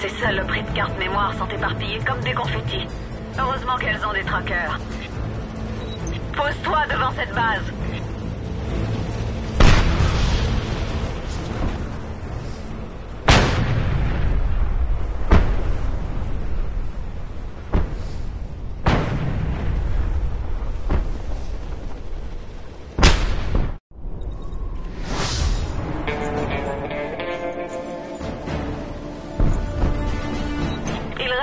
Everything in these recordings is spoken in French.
Ces saloperies de cartes mémoire sont éparpillées comme des confettis. Heureusement qu'elles ont des trackers. Pose-toi devant cette base.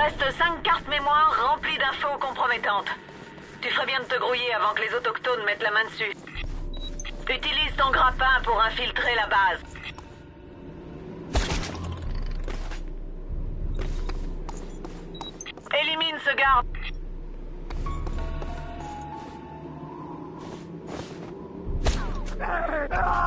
reste 5 cartes mémoire remplies d'infos compromettantes. Tu ferais bien de te grouiller avant que les autochtones mettent la main dessus. Utilise ton grappin pour infiltrer la base. Élimine ce garde. Ah, ah.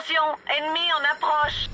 Attention, ennemi en approche.